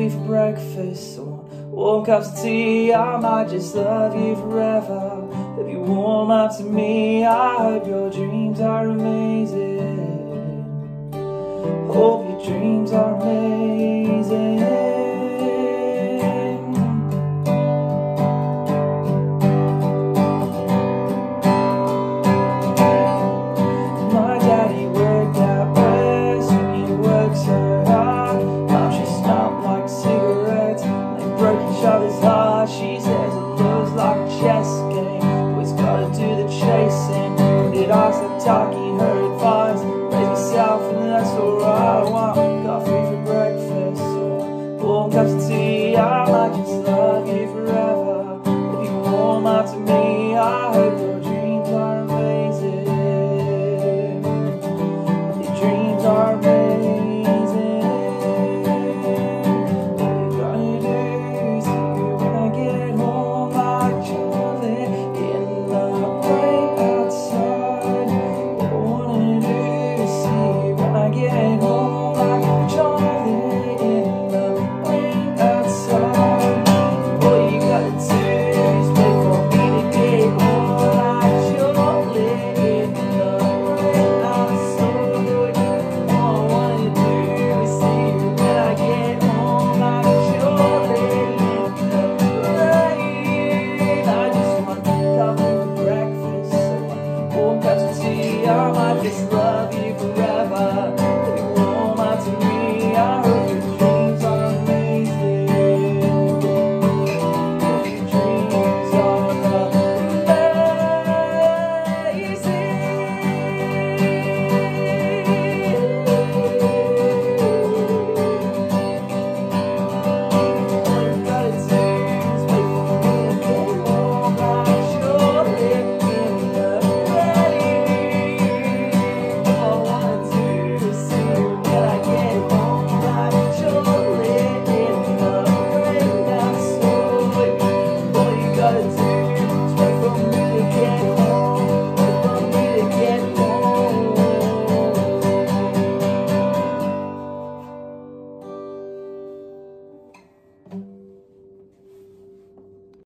coffee for breakfast. Want warm cups of tea. I might just love you forever. If you warm up to me, I hope your dreams are amazing. Hope your dreams are. the chasing. It also talking her advice?